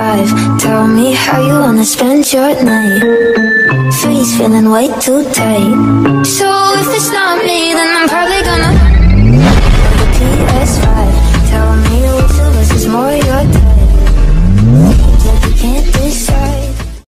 Five, tell me how you wanna spend your night. Three's feeling way too tight.